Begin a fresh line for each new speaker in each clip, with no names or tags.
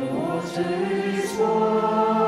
water is wide.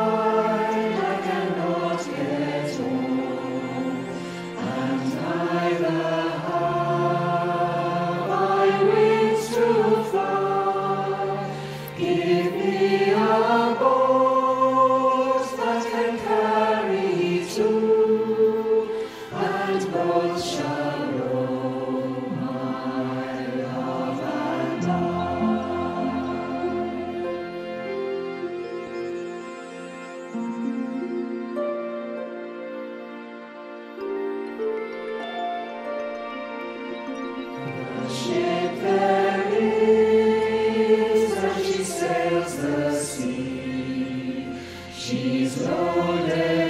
shoulder.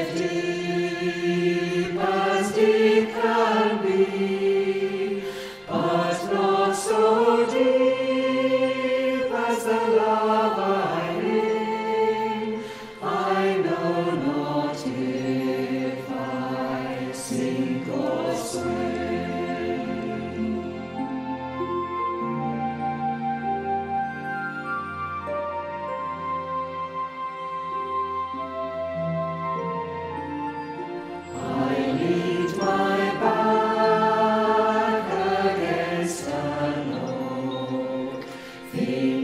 He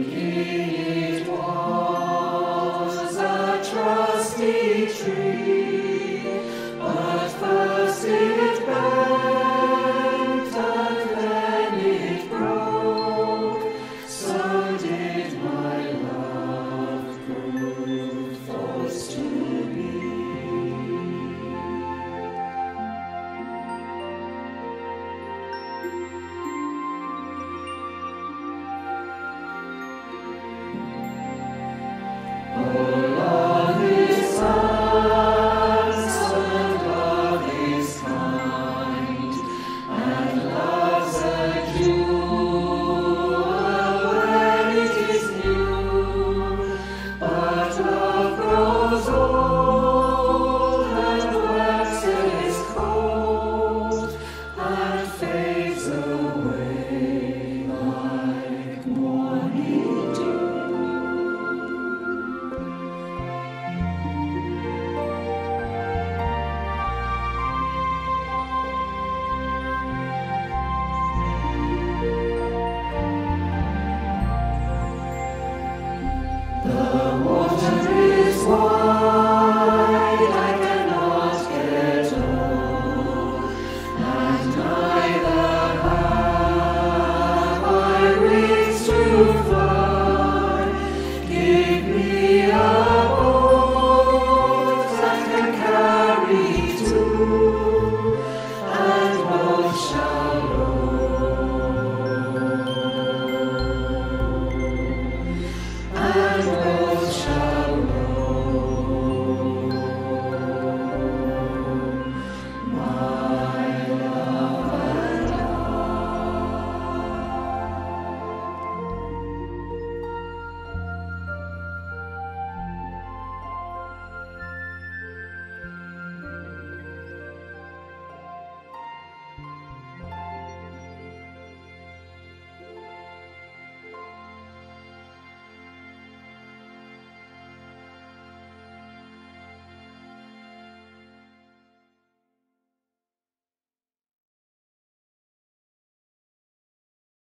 warm.